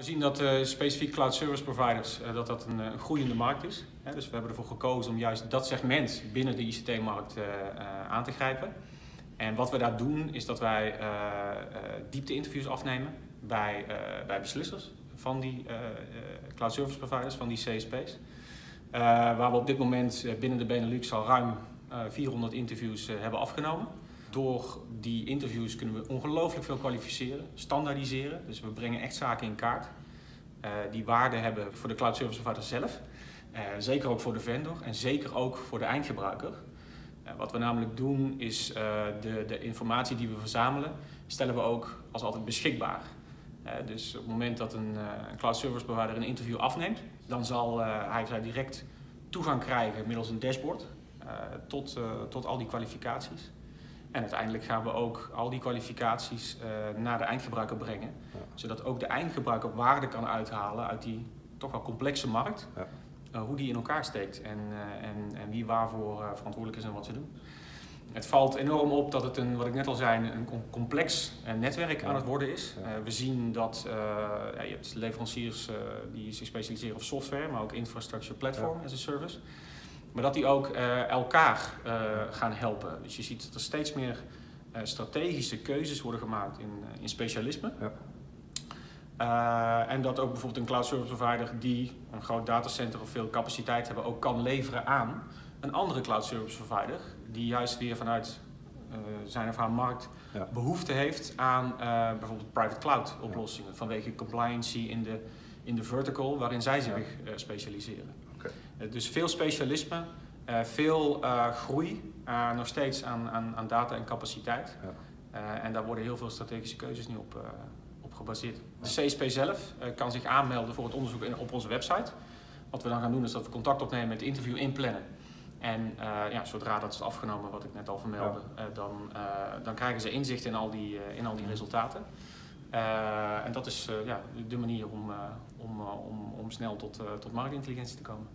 We zien dat uh, specifiek cloud service providers uh, dat dat een, een, groeiende markt is. dus we hebben ervoor gekozen om juist dat segment binnen de ICT-markt aan te grijpen. En wat we daar doen is dat wij diepte-interviews afnemen bij, bij beslissers van die cloud service providers, van die CSP's. waar we op dit moment binnen de Benelux al ruim 400 interviews hebben afgenomen. Door die interviews kunnen we ongelooflijk veel kwalificeren, standaardiseren. Dus we brengen echt zaken in kaart. Uh, die waarde hebben voor de cloud service provider zelf. Uh, zeker ook voor de vendor en zeker ook voor de eindgebruiker. Uh, wat we namelijk doen is de, de informatie die we verzamelen, stellen we ook als altijd beschikbaar. dus op het moment dat een, een, cloud service provider een interview afneemt, dan zal hij of zij direct toegang krijgen middels een dashboard tot, tot al die kwalificaties. En uiteindelijk gaan we ook al die kwalificaties uh, naar de eindgebruiker brengen. Zodat ook de eindgebruiker waarde kan uithalen uit die toch wel complexe markt. Ja. Uh, hoe die in elkaar steekt en, uh, en, en wie waarvoor verantwoordelijk is en wat ze doen. Het valt enorm op dat het een, wat ik net al zei, een complex netwerk aan het worden is. we zien dat ja, je hebt leveranciers die zich specialiseren op software, maar ook infrastructure platform as a service. Maar dat die ook uh, elkaar uh, gaan helpen. Dus je ziet dat er steeds meer uh, strategische keuzes worden gemaakt in, in specialisme. Ja. en dat ook bijvoorbeeld een cloud service provider die een groot datacenter of veel capaciteit hebben, ook kan leveren aan een andere cloud service provider. Die juist weer vanuit zijn of haar markt ja. behoefte heeft aan bijvoorbeeld private cloud oplossingen. Ja. Vanwege compliancy in de, in de vertical waarin zij zich specialiseren. Eh, dus veel specialisme, eh, veel eh, groei, nog steeds aan, aan, aan, data en capaciteit. Ja. en daar worden heel veel strategische keuzes nu op, op gebaseerd. De CSP zelf kan zich aanmelden voor het onderzoek op onze website. Wat we dan gaan doen is dat we contact opnemen met het interview inplannen. En uh, ja, zodra dat is afgenomen, wat ik net al vermeldde, ja. uh, dan, uh, dan krijgen ze inzicht in al die, in al die resultaten. en dat is ja, de manier om, om, om, om snel tot, tot marktintelligentie te komen.